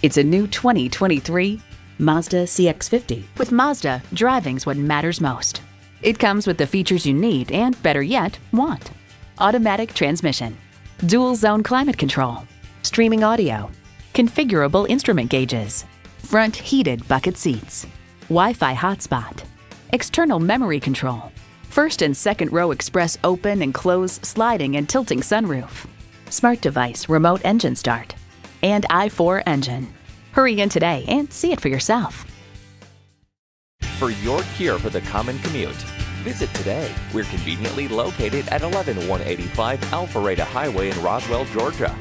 It's a new 2023 Mazda CX50. With Mazda, driving's what matters most. It comes with the features you need and, better yet, want. Automatic transmission, dual zone climate control, streaming audio, configurable instrument gauges, front heated bucket seats, Wi Fi hotspot, external memory control, first and second row express open and close sliding and tilting sunroof, smart device remote engine start, and i4 engine. Hurry in today and see it for yourself. For your cure for the common commute, visit today. We're conveniently located at 11185 Alpharetta Highway in Roswell, Georgia.